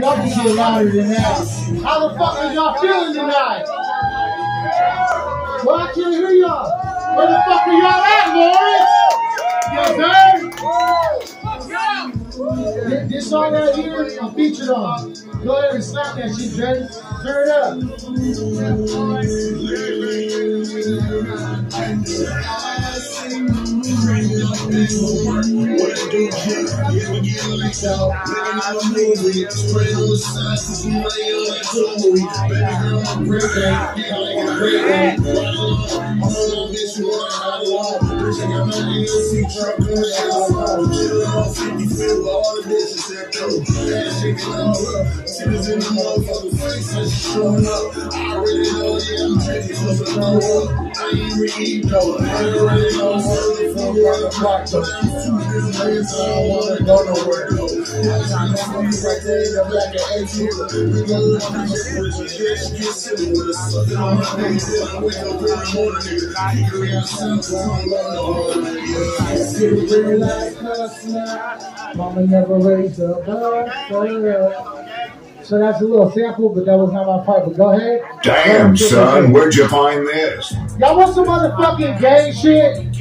Y'all can get louder than that. How the fuck are y'all feeling tonight? Well, I can't hear y'all. Where the fuck are y'all at, Lawrence? Yes, sir. This song right here, I'm featured on. Go ahead and slap that shit, Dre. Turn it up yeah, we get lights out. Living out a movie, spread on the side since we lay on like jewelry. Baby my birthday, yeah, like a great one. I don't miss you when I walk. Bitch, I got nothing to see, drop in the house. Feel all the bitches that go. That shit all up. Shit in the motherfucking face, I'm showing up. I already know shit, I'm ready for the lower. I ain't reading no Hang around no work for around the block, though. Two good players, I don't wanna go nowhere, though. I got no fucking right there, the black and edge here. We go on the street, we get sitting with us. Then I'm not gonna sit, I wake up in the morning, nigga. I ain't reading no sense, I don't love no other nigga. Sit real like us now. Mama never raised a bar for real. So that's a little sample, but that was not my part. But go ahead. Damn, son, where'd you find this? Y'all want some motherfucking gay shit?